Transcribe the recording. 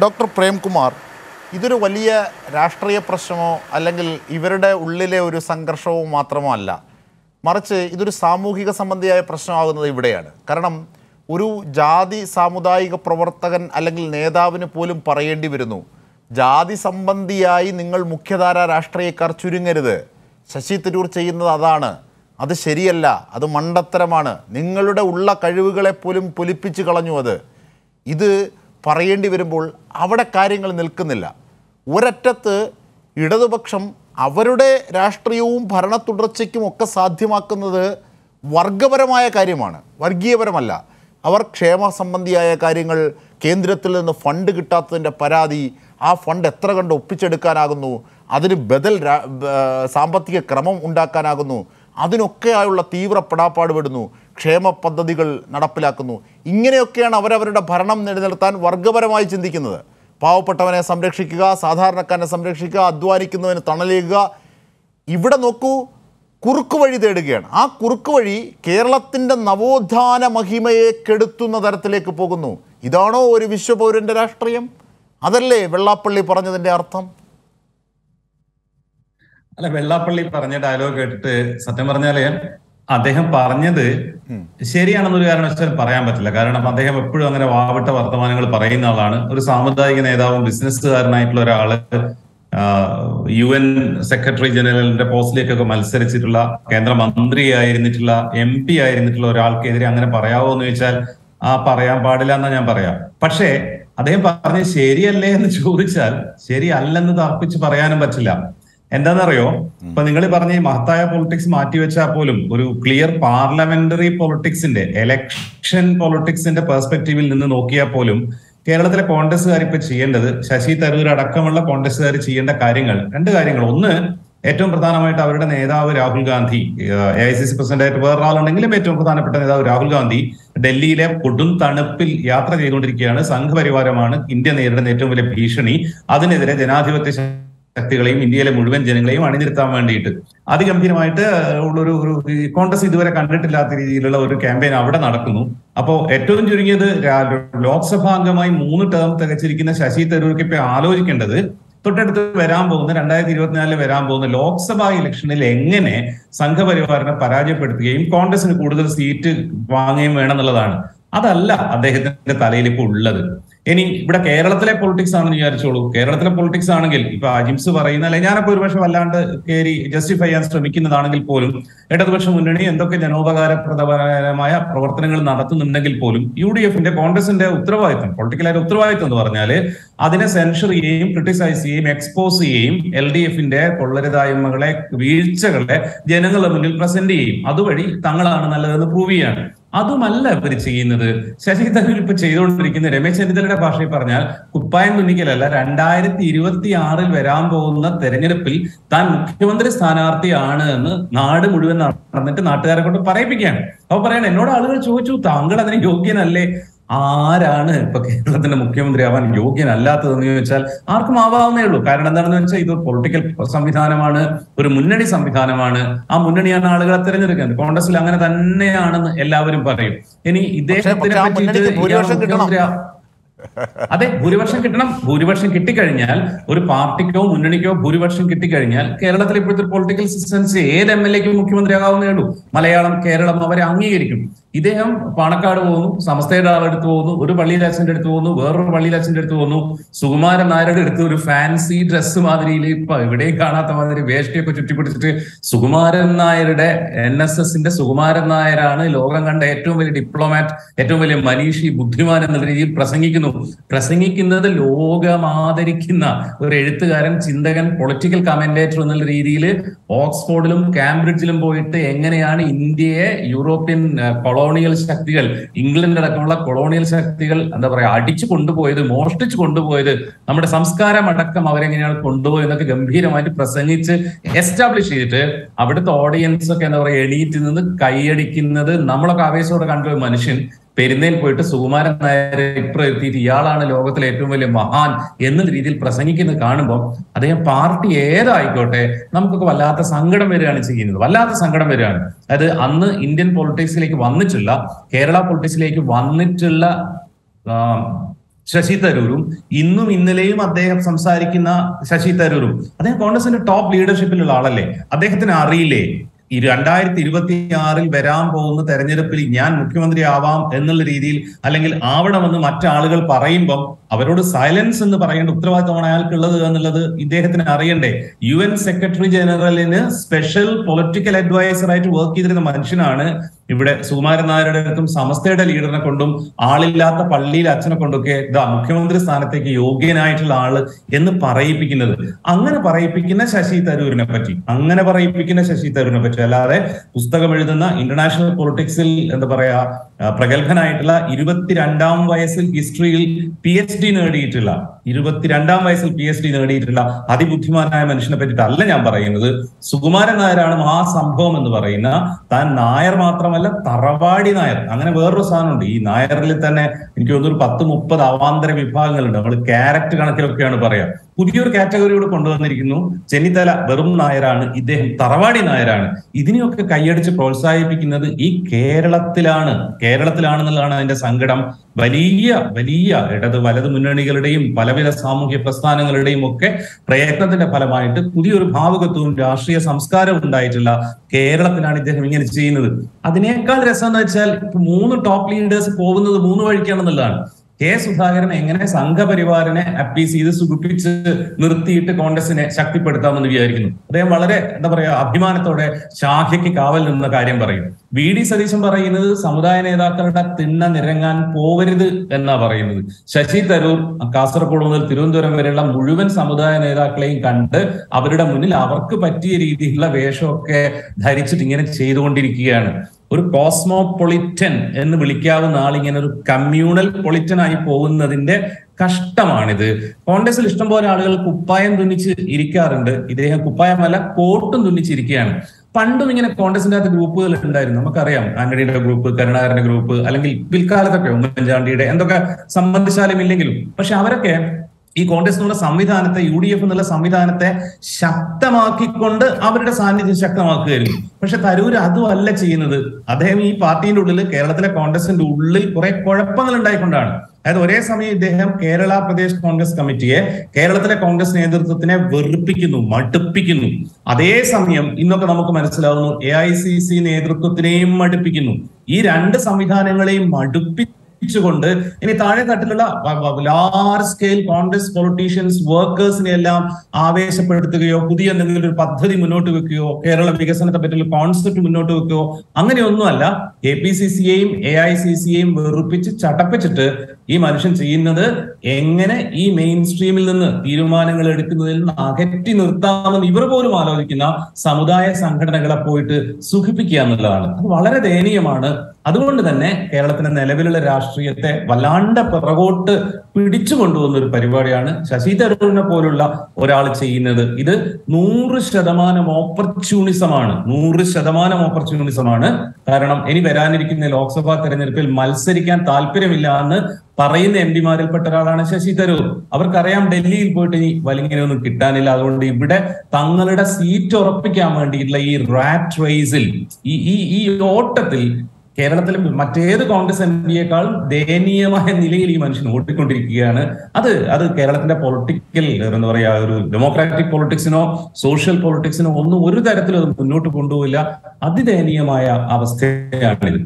Doctor Premkumar ഇതൊരു വലിയ രാഷ്ട്രീയ പ്രശ്നമോ അല്ലെങ്കിൽ ഇവരുടെ ഉള്ളിലെ ഒരു സംഘർഷമോ മാത്രമോ അല്ല. മറിച്ച് ഇതൊരു സാമൂഹിക സംബന്ധിയായ പ്രശ്നമാകുന്നത് ഇവിടെയാണ്. കാരണം ഒരു ജാതി സാമുദായിക പ്രവർത്തകൻ അല്ലെങ്കിൽ നേതാവിന് പോലും പറയേണ്ടി വരുന്നു. ജാതി സംബന്ധിയായി നിങ്ങൾ മുഖ്യധാര രാഷ്ട്രീയക്കാർ ചുരുങ്ങരുത്. ശശി തരൂർ ചെയ്യുന്നത് അതാണ്. അത് ശരിയല്ല. അത് മണ്ടത്തരമാണ്. നിങ്ങളുടെ ഉള്ള കഴിവുകളെ പോലും പൊലിപ്പിച്ച് കളഞ്ഞു അത്. ഇത് പറയേണ്ടി വരുമ്പോൾ അവിടെ കാര്യങ്ങൾ നിൽക്കുന്നില്ല. ഒരറ്റത്ത് ഇടതുപക്ഷം അവരുടെ രാഷ്ട്രീയവും ഭരണ തുടർച്ചയ്ക്കും ഒക്കെ സാധ്യമാക്കുന്നത് വർഗപരമായ കാര്യമാണ്. വർഗീയപരമല്ല. അവർ ക്ഷേമ സംബന്ധിയായ കാര്യങ്ങൾ കേന്ദ്രത്തിൽ നിന്ന് ഫണ്ട് കിട്ടാത്തതിന്റെ പരാതി ആ ഫണ്ട് എത്ര കണ്ട് ഒപ്പിച്ചെടുക്കാനാകുന്നു അതിന് ബദൽ സാമ്പത്തിക ക്രമം ഉണ്ടാക്കാനാകുന്നു അതിനൊക്കെയായുള്ള തീവ്ര പെടാപ്പാട് പെടുന്നു. ക്ഷേമ പദ്ധതികൾ നടപ്പിലാക്കുന്നു. ഇങ്ങനെയൊക്കെയാണ് അവരവരുടെ ഭരണം നിലനിർത്താൻ വർഗപരമായി ചിന്തിക്കുന്നത്. പാവപ്പെട്ടവനെ സംരക്ഷിക്കുക സാധാരണക്കാരനെ സംരക്ഷിക്കുക അധ്വാനിക്കുന്നവന് തണലേകുക. ഇവിടെ നോക്കൂ കുറുക്ക് വഴി തേടുകയാണ്. ആ കുറുക്ക് വഴി കേരളത്തിന്റെ നവോത്ഥാന മഹിമയെ കെടുത്തുന്ന തരത്തിലേക്ക് പോകുന്നു. ഇതാണോ ഒരു വിശ്വപൗരന്റെ രാഷ്ട്രീയം? അതല്ലേ വെള്ളാപ്പള്ളി പറഞ്ഞതിന്റെ അർത്ഥം? അല്ല വെള്ളാപ്പള്ളി പറഞ്ഞ ഡയലോഗ് കേട്ടിട്ട് സത്യം പറഞ്ഞാൽ അദ്ദേഹം പറഞ്ഞത് ശരിയാണെന്നൊരു കാരണവശാലും പറയാൻ പറ്റില്ല. കാരണം അദ്ദേഹം എപ്പോഴും അങ്ങനെ വാവിട്ട വർത്തമാനങ്ങൾ പറയുന്ന ആളാണ്. ഒരു സാമുദായിക നേതാവും ബിസിനസ്സുകാരനായിട്ടുള്ള ഒരാൾ യു എൻ സെക്രട്ടറി ജനറലിന്റെ പോസ്റ്റിലേക്കൊക്കെ മത്സരിച്ചിട്ടുള്ള കേന്ദ്രമന്ത്രി ആയിരുന്നിട്ടുള്ള എം പി ആയിരുന്നിട്ടുള്ള ഒരാൾക്കെതിരെ അങ്ങനെ പറയാവോ എന്ന് ചോദിച്ചാൽ ആ പറയാൻ പാടില്ല എന്നാ ഞാൻ പറയാം. പക്ഷേ അദ്ദേഹം പറഞ്ഞ് ശരിയല്ലേ എന്ന് ചോദിച്ചാൽ ശരിയല്ലെന്ന് തർപ്പിച്ച് പറയാനും പറ്റില്ല. എന്താണെന്നറിയോ ഇപ്പൊ നിങ്ങൾ പറഞ്ഞ ഈ മഹത്തായ പൊളിറ്റിക്സ് മാറ്റിവെച്ചാൽ പോലും ഒരു ക്ലിയർ പാർലമെന്ററി പൊളിറ്റിക്സിന്റെ എലക്ഷൻ പൊളിറ്റിക്സിന്റെ പെർസ്പെക്റ്റീവിൽ നിന്ന് നോക്കിയാൽ പോലും കേരളത്തിലെ കോൺഗ്രസ്സുകാർ ഇപ്പൊ ചെയ്യേണ്ടത് ശശി തരൂർ അടക്കമുള്ള കോൺഗ്രസ്സുകാർ ചെയ്യേണ്ട കാര്യങ്ങൾ രണ്ട് കാര്യങ്ങൾ. ഒന്ന് ഏറ്റവും പ്രധാനമായിട്ട് അവരുടെ നേതാവ് Rahul Gandhi A I C C president ആയിട്ട് വേറൊരാളുണ്ടെങ്കിലും ഏറ്റവും പ്രധാനപ്പെട്ട നേതാവ് രാഹുൽ ഗാന്ധി ഡൽഹിയിലെ കൊടും തണുപ്പിൽ യാത്ര ചെയ്തുകൊണ്ടിരിക്കുകയാണ്. സംഘപരിവാരമാണ് ഇന്ത്യ നേരിടുന്ന ഏറ്റവും വലിയ ഭീഷണി. അതിനെതിരെ ജനാധിപത്യ ശക്തികളെയും ഇന്ത്യയിലെ മുഴുവൻ ജനങ്ങളെയും അണിനിരത്താൻ വേണ്ടിയിട്ട്. അതിഗംഭീരമായിട്ട് ഉള്ളൊരു ഒരു കോൺഗ്രസ് ഇതുവരെ കണ്ടിട്ടില്ലാത്ത രീതിയിലുള്ള ഒരു ക്യാമ്പയിൻ അവിടെ നടക്കുന്നു. അപ്പോൾ ഏറ്റവും ചുരുങ്ങിയത് ലോക്സഭാ അംഗമായി മൂന്ന് ടേം തികച്ചിരിക്കുന്ന ശശി തരൂർക്ക് ഇപ്പൊ ആലോചിക്കേണ്ടത് തൊട്ടടുത്ത് വരാൻ പോകുന്ന രണ്ടായിരത്തി ഇരുപത്തിനാലിൽ വരാൻ പോകുന്ന ലോക്സഭാ ഇലക്ഷനിൽ എങ്ങനെ സംഘപരിവാറിനെ പരാജയപ്പെടുത്തുകയും കോൺഗ്രസിന് കൂടുതൽ സീറ്റ് വാങ്ങുകയും വേണമെന്നുള്ളതാണ്. അതല്ല അദ്ദേഹത്തിന്റെ തലയിൽ ഇപ്പോൾ ഉള്ളത്. ഇനി ഇവിടെ കേരളത്തിലെ പൊളിറ്റിക്സ് ആണെന്ന് വിചാരിച്ചോളൂ. കേരളത്തിലെ പൊളിറ്റിക്സ് ആണെങ്കിൽ ഇപ്പൊ അജിംസ് പറയുന്ന അല്ലെ ഞാനപ്പോ ഒരുപക്ഷെ വല്ലാണ്ട് കയറി ജസ്റ്റിഫൈ ചെയ്യാൻ ശ്രമിക്കുന്നതാണെങ്കിൽ പോലും ഇടതുപക്ഷ മുന്നണി എന്തൊക്കെ ജനോപകാരപ്രദമായ പ്രവർത്തനങ്ങൾ നടത്തുന്നുണ്ടെങ്കിൽ പോലും യു ഡി എഫിന്റെ കോൺഗ്രസിന്റെ ഉത്തരവാദിത്തം പൊളിറ്റിക്കലായ ഉത്തരവാദിത്തം എന്ന് പറഞ്ഞാൽ അതിനെ സെൻഷർ ചെയ്യുകയും ക്രിട്ടിസൈസ് ചെയ്യുകയും എക്സ്പോസ് ചെയ്യുകയും എൽ ഡി എഫിന്റെ കൊള്ളരുതായ്മകളെ വീഴ്ചകളെ ജനങ്ങളുടെ മുന്നിൽ പ്രസന്റ് ചെയ്യും അതുവഴി തങ്ങളാണ് നല്ലതെന്ന് പ്രൂവ് ചെയ്യാണ്. അതുമല്ല ഇവർ ചെയ്യുന്നത്. ശശി തരൂർ ഇപ്പൊ ചെയ്തുകൊണ്ടിരിക്കുന്ന രമേശ് ചെന്നിത്തലയുടെ ഭാഷയിൽ പറഞ്ഞാൽ കുപ്പായം തുന്നിക്കലല്ല രണ്ടായിരത്തി ഇരുപത്തി ആറിൽ വരാൻ പോകുന്ന തെരഞ്ഞെടുപ്പിൽ താൻ മുഖ്യമന്ത്രി സ്ഥാനാർത്ഥിയാണ് എന്ന് നാട് മുഴുവൻ നടന്നിട്ട് നാട്ടുകാരെ കൊണ്ട് പറയിപ്പിക്കുകയാണ്. അപ്പൊ പറയണം എന്നോട് ആളുകൾ ചോദിച്ചു താങ്കൾ അതിന് യോഗ്യനല്ലേ? ആരാണ് ഇപ്പൊ കേരളത്തിന്റെ മുഖ്യമന്ത്രി ആവാൻ യോഗ്യനല്ലാത്തതെന്ന് ചോദിച്ചാൽ ആർക്കും ആവാവുന്നേ ഉള്ളൂ. കാരണം എന്താണെന്ന് വെച്ചാൽ ഇത് പൊളിറ്റിക്കൽ സംവിധാനമാണ് ഒരു മുന്നണി സംവിധാനമാണ്. ആ മുന്നണിയാണ് ആളുകളെ തിരഞ്ഞെടുക്കുന്നത്. കോൺഗ്രസിൽ അങ്ങനെ തന്നെയാണെന്ന് എല്ലാവരും പറയും. ഇനി ഇദ്ദേഹത്തിനെ പറ്റിയിട്ട്. അതെ ഭൂരിപക്ഷം കിട്ടണം. ഭൂരിപക്ഷം കിട്ടിക്കഴിഞ്ഞാൽ ഒരു പാർട്ടിക്കോ മുന്നണിക്കോ ഭൂരിപക്ഷം കിട്ടിക്കഴിഞ്ഞാൽ കേരളത്തിലെ ഇപ്പോഴത്തെ പൊളിറ്റിക്കൽ സിസ്റ്റൻസ് ഏത് എം എൽ എക്കും മുഖ്യമന്ത്രിയാകാവുന്നേ ഉള്ളൂ. മലയാളം കേരളം അവരെ അംഗീകരിക്കും. ഇദ്ദേഹം പാണക്കാട് പോകുന്നു സമസ്തയുടെ ആളെടുത്ത് പോകുന്നു ഒരു പള്ളിയിലെ അച്ഛന്റെ അടുത്ത് പോകുന്നു വേറൊരു പള്ളിയിലെ അച്ഛന്റെ അടുത്ത് പോകുന്നു. സുകുമാരൻ നായരുടെ അടുത്ത് ഒരു ഫാൻസി ഡ്രസ്സ് മാതിരിയിൽ ഇപ്പൊ എവിടെയും കാണാത്ത മാതിരി വേഷ്ടിയൊക്കെ ചുറ്റിപ്പിടിച്ചിട്ട് സുകുമാരൻ നായരുടെ എൻ എസ് എസിന്റെ സുകുമാരൻ നായരാണ് ലോകം കണ്ട ഏറ്റവും വലിയ ഡിപ്ലോമാറ്റ് ഏറ്റവും വലിയ മനീഷി ബുദ്ധിമാൻ എന്നുള്ള രീതിയിൽ പ്രസംഗിക്കുന്നു. പ്രസംഗിക്കുന്നത് ലോകമാദരിക്കുന്ന ഒരു എഴുത്തുകാരൻ ചിന്തകൻ പൊളിറ്റിക്കൽ കമന്റേറ്റർ എന്നുള്ള രീതിയിൽ ഓക്സ്ഫോർഡിലും കാംബ്രിഡ്ജിലും പോയിട്ട് എങ്ങനെയാണ് ഇന്ത്യയെ യൂറോപ്യൻ ഏഹ്, കൊളോണിയൽ ശക്തികൾ ഇംഗ്ലണ്ട് അടക്കമുള്ള കൊളോണിയൽ ശക്തികൾ എന്താ പറയാ അടിച്ചു കൊണ്ടുപോയത് മോഷ്ടിച്ചു കൊണ്ടുപോയത് നമ്മുടെ സംസ്കാരം അടക്കം അവരെങ്ങനെയാണ് കൊണ്ടുപോയതെന്നൊക്കെ ഗംഭീരമായിട്ട് പ്രസംഗിച്ച് എസ്റ്റാബ്ലിഷ് ചെയ്തിട്ട് അവിടുത്തെ ഓഡിയൻസ് ഒക്കെ എന്താ പറയാ എണീറ്റ് നിന്ന് കൈയടിക്കുന്നത് നമ്മളൊക്കെ ആവേശത്തോടെ കണ്ട ഒരു മനുഷ്യൻ. പെരുന്നയിൽ പോയിട്ട് സുകുമാരൻ നായർ ഇപ്പുറം എത്തിയിട്ട് ഇയാളാണ് ലോകത്തിലെ ഏറ്റവും വലിയ മഹാൻ എന്ന രീതിയിൽ പ്രസംഗിക്കുന്നത് കാണുമ്പോൾ അദ്ദേഹം പാർട്ടി ഏതായിക്കോട്ടെ നമുക്കൊക്കെ വല്ലാത്ത സങ്കടം വരികയാണ് ചെയ്യുന്നത്. വല്ലാത്ത സങ്കടം വരികയാണ്. അതായത് അന്ന് ഇന്ത്യൻ പൊളിറ്റിക്സിലേക്ക് വന്നിട്ടുള്ള കേരള പൊളിറ്റിക്സിലേക്ക് വന്നിട്ടുള്ള ശശി തരൂരും ഇന്നും ഇന്നലെയും അദ്ദേഹം സംസാരിക്കുന്ന ശശി തരൂരും അദ്ദേഹം കോൺഗ്രസിന്റെ ടോപ്പ് ലീഡർഷിപ്പിലുള്ള ആളല്ലേ? അദ്ദേഹത്തിന് അറിയില്ലേ? ഈ രണ്ടായിരത്തി ഇരുപത്തി ആറിൽ വരാൻ പോകുന്ന തെരഞ്ഞെടുപ്പിൽ ഞാൻ മുഖ്യമന്ത്രി ആവാം എന്നുള്ള രീതിയിൽ അല്ലെങ്കിൽ ആവണമെന്ന് മറ്റാളുകൾ പറയുമ്പം അവരോട് സൈലൻസ് എന്ന് പറയേണ്ട ഉത്തരവാദിത്തമാണ് അയാൾക്കുള്ളത് എന്നുള്ളത് ഇദ്ദേഹത്തിന് അറിയണ്ടേ. യു എൻ സെക്രട്ടറി ജനറലിന് സ്പെഷ്യൽ പൊളിറ്റിക്കൽ അഡ്വൈസറായിട്ട് വർക്ക് ചെയ്തിരുന്ന മനുഷ്യനാണ് ഇവിടെ സുകുമാരൻ നായരുടെ അടുത്തും സമസ്തയുടെ ലീഡറിനെ കൊണ്ടും ആളില്ലാത്ത പള്ളിയിലെ അച്ഛനെ കൊണ്ടൊക്കെ ഇതാ മുഖ്യമന്ത്രി സ്ഥാനത്തേക്ക് യോഗ്യനായിട്ടുള്ള ആൾ എന്ന് പറയിപ്പിക്കുന്നത്. അങ്ങനെ പറയിപ്പിക്കുന്ന ശശി തരൂരിനെ പറ്റി അങ്ങനെ പറയിപ്പിക്കുന്ന ശശി തരൂരിനെ പറ്റി അല്ലാതെ പുസ്തകം എഴുതുന്ന ഇന്റർനാഷണൽ പൊളിറ്റിക്സിൽ എന്താ പറയാ പ്രഗത്ഭനായിട്ടുള്ള ഇരുപത്തിരണ്ടാം വയസ്സിൽ ഹിസ്റ്ററിയിൽ പി എച്ച് ഡി നേടിയിട്ടുള്ള ഇരുപത്തിരണ്ടാം വയസ്സിൽ പി എച്ച് ഡി നേടിയിട്ടുള്ള അതിബുദ്ധിമാനായ മനുഷ്യനെ പറ്റിയിട്ടല്ല ഞാൻ പറയുന്നത്. സുകുമാരൻ നായരാണ് ആ സംഭവം എന്ന് പറയുന്ന താൻ നായർ മാത്രമല്ല തറവാടി നായർ. അങ്ങനെ വേറൊരു സാധനമുണ്ട്. ഈ നായറിൽ തന്നെ എനിക്ക് തോന്നുന്നു പത്ത് മുപ്പത് അവാന്തര വിഭാഗങ്ങളുണ്ട്. നമ്മൾ ക്യാരക്ടർ കണക്കിലൊക്കെയാണ് പറയാ. പുതിയൊരു കാറ്റഗറിയോട് കൊണ്ടുവന്നിരിക്കുന്നു. ചെന്നിത്തല വെറും നായരാണ് ഇദ്ദേഹം തറവാടി നായരാണ്. ഇതിനെയൊക്കെ കൈയടിച്ച് പ്രോത്സാഹിപ്പിക്കുന്നത് ഈ കേരളത്തിലാണ്. കേരളത്തിലാണെന്നുള്ളതാണ് അതിന്റെ സങ്കടം. വലിയ വലിയ ഇടത് വലത് മുന്നണികളുടെയും പലവിധ സാമൂഹ്യ പ്രസ്ഥാനങ്ങളുടെയും ഒക്കെ പ്രയത്നത്തിന്റെ ഫലമായിട്ട് പുതിയൊരു ഭാവുകത്വവും രാഷ്ട്രീയ സംസ്കാരവും ഉണ്ടായിട്ടുള്ള കേരളത്തിലാണ് ഇദ്ദേഹം ഇങ്ങനെ ചെയ്യുന്നത്. അതിനേക്കാൾ രസം എന്ന് വെച്ചാൽ മൂന്ന് ടോപ്പ് ലീഡേഴ്സ് പോകുന്നത് മൂന്ന് വഴിക്കാണെന്നുള്ളതാണ്. കെ സുധാകരൻ എങ്ങനെ സംഘപരിവാറിനെ അപ്പീസ് ചെയ്ത് സുഖിപ്പിച്ച് നിർത്തിയിട്ട് കോൺഗ്രസിനെ ശക്തിപ്പെടുത്താമെന്ന് വിചാരിക്കുന്നു. അദ്ദേഹം വളരെ എന്താ പറയാ അഭിമാനത്തോടെ ശാഖയ്ക്ക് കാവൽ നിന്ന കാര്യം പറയും. വി ഡി സതീശൻ പറയുന്നത് സമുദായ നേതാക്കളുടെ തിണ്ണ നിരങ്ങാൻ പോവരുത് എന്നാ പറയുന്നത്. ശശി തരൂർ കാസർഗോഡ് മുതൽ തിരുവനന്തപുരം വരെയുള്ള മുഴുവൻ സമുദായ നേതാക്കളെയും കണ്ട് അവരുടെ മുന്നിൽ അവർക്ക് പറ്റിയ രീതിയിലുള്ള വേഷമൊക്കെ ധരിച്ചിട്ട് ഇങ്ങനെ ചെയ്തുകൊണ്ടിരിക്കുകയാണ്. ഒരു കോസ്മോപൊളിറ്റൻ എന്ന് വിളിക്കാവുന്ന ആൾ ഇങ്ങനെ ഒരു കമ്മ്യൂണൽ പൊളിറ്റൻ ആയി പോകുന്നതിന്റെ കഷ്ടമാണിത്. കോൺഗ്രസിൽ ഇഷ്ടംപോലെ ആളുകൾ കുപ്പായം തുന്നിച്ച് ഇരിക്കാറുണ്ട്. ഇദ്ദേഹം കുപ്പായമല്ല കോട്ടും തുന്നിച്ചിരിക്കുകയാണ്. പണ്ടും ഇങ്ങനെ കോൺഗ്രസിന്റെ അകത്ത് ഗ്രൂപ്പുകൾ ഉണ്ടായിരുന്നു. നമുക്കറിയാം ആന്റണിയുടെ ഗ്രൂപ്പ് കരുണാകരന്റെ ഗ്രൂപ്പ് അല്ലെങ്കിൽ പിൽക്കാലത്തൊക്കെ ഉമ്മൻചാണ്ടിയുടെ എന്തൊക്കെ സംബന്ധിച്ചാലും ഇല്ലെങ്കിലും. പക്ഷെ അവരൊക്കെ ഈ കോൺഗ്രസ് എന്നുള്ള സംവിധാനത്തെ യു ഡി എഫ് എന്നുള്ള സംവിധാനത്തെ ശക്തമാക്കിക്കൊണ്ട് അവരുടെ സാന്നിധ്യം ശക്തമാക്കുകയായിരുന്നു. പക്ഷെ തരൂർ അതുമല്ല ചെയ്യുന്നത്. അദ്ദേഹം ഈ പാർട്ടിയുടെ ഉള്ളിൽ കേരളത്തിലെ കോൺഗ്രസിന്റെ ഉള്ളിൽ കുറെ കുഴപ്പങ്ങൾ ഉണ്ടായിക്കൊണ്ടാണ്. അതായത് ഒരേ സമയം ഇദ്ദേഹം കേരള പ്രദേശ് കോൺഗ്രസ് കമ്മിറ്റിയെ കേരളത്തിലെ കോൺഗ്രസ് നേതൃത്വത്തിനെ വെറുപ്പിക്കുന്നു മടുപ്പിക്കുന്നു. അതേസമയം ഇന്നൊക്കെ നമുക്ക് മനസ്സിലാവുന്നു എ നേതൃത്വത്തിനെയും മടുപ്പിക്കുന്നു. ഈ രണ്ട് സംവിധാനങ്ങളെയും മടുപ്പി കൊണ്ട് ഇനി താഴെ തട്ടിലുള്ള ലാർജ് സ്കെയിൽ കോൺഗ്രസ് പൊളിറ്റീഷ്യൻസ് വർക്കേഴ്സിനെ എല്ലാം ആവേശപ്പെടുത്തുകയോ പുതിയ എന്തെങ്കിലും ഒരു പദ്ധതി മുന്നോട്ട് വെക്കുകയോ കേരള വികസനത്തെ പറ്റിയുള്ള കോൺസെപ്റ്റ് മുന്നോട്ട് വെക്കുകയോ അങ്ങനെയൊന്നുമല്ല. എ പി സി സിയെയും എ ഐ സി സിയെയും വെറുപ്പിച്ച് ചടപ്പിച്ചിട്ട് ഈ മനുഷ്യൻ ചെയ്യുന്നത് എങ്ങനെ ഈ മെയിൻ സ്ട്രീമിൽ നിന്ന് തീരുമാനങ്ങൾ എടുക്കുന്നതിൽ നിന്ന് അകറ്റി നിർത്താമെന്ന് ഇവർ പോലും ആലോചിക്കുന്ന സമുദായ സംഘടനകളെ പോയിട്ട് സുഖിപ്പിക്കുക എന്നുള്ളതാണ്. അത് വളരെ ദയനീയമാണ്. അതുകൊണ്ട് തന്നെ കേരളത്തിന്റെ നിലവിലുള്ള രാഷ്ട്രീയത്തെ വല്ലാണ്ട് പിറകോട്ട് പിടിച്ചു കൊണ്ടുവന്ന ഒരു പരിപാടിയാണ് ശശി തരൂരിനെ പോലുള്ള ഒരാൾ ചെയ്യുന്നത്. ഇത് നൂറ് ശതമാനം ഓപ്പർച്യൂണിസമാണ് നൂറ് ശതമാനം ഓപ്പർച്യൂണിസമാണ് കാരണം ഇനി വരാനിരിക്കുന്ന ലോക്സഭാ തെരഞ്ഞെടുപ്പിൽ മത്സരിക്കാൻ താല്പര്യമില്ല എന്ന് പറയുന്ന എം പിമാരിൽപ്പെട്ട ഒരാളാണ് ശശി തരൂർ. അവർക്കറിയാം ഡൽഹിയിൽ പോയിട്ട് ഇനി വലിങ്ങനെയൊന്നും കിട്ടാനില്ല. അതുകൊണ്ട് ഇവിടെ തങ്ങളുടെ സീറ്റ് ഉറപ്പിക്കാൻ വേണ്ടിയിട്ടുള്ള ഈ റാറ്റ് റേസിൽ ഈ ഈ ഓട്ടത്തിൽ കേരളത്തിലും മറ്റേത് കോൺഗ്രസ് എം പിയേക്കാൾ ദയനീയമായ നിലയിൽ ഈ മനുഷ്യൻ ഓടിക്കൊണ്ടിരിക്കുകയാണ്. അത് അത് കേരളത്തിന്റെ പൊളിറ്റിക്കൽ എന്താ പറയാ ഒരു ഡെമോക്രാറ്റിക് പൊളിറ്റിക്സിനോ സോഷ്യൽ പൊളിറ്റിക്സിനോ ഒന്നും ഒരു തരത്തിലും അത് മുന്നോട്ട് കൊണ്ടുപോയില്ല അതിദയനീയമായ അവസ്ഥയാണിത്.